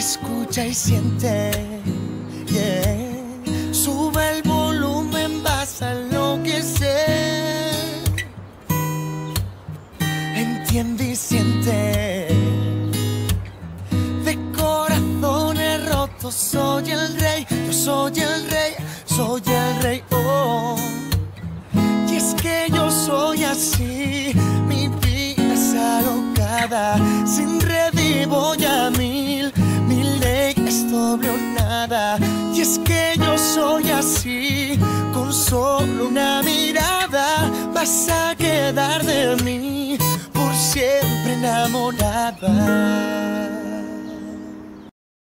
escucha y siente. Yeah. Sube el volumen, vas a enloquecer. Entiende y siente. De corazones rotos, soy el rey, yo soy el rey, soy el rey. Oh. Y es que yo soy así, mi vida es alocada, Y es que yo soy así, con solo una mirada vas a quedar de mí por siempre enamorada.